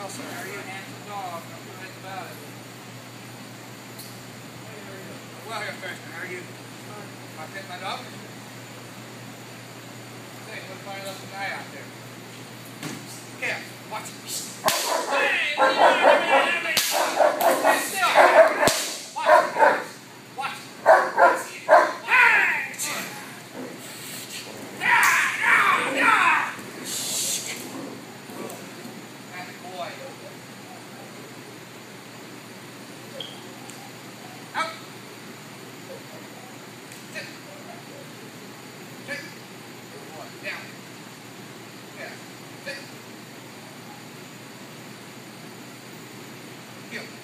How are you? Handsome dog, no two ways about it. Well, here, Thurston. Are you? I pet my dog? Say, what a funny looking guy out there. Yeah, watch. Here.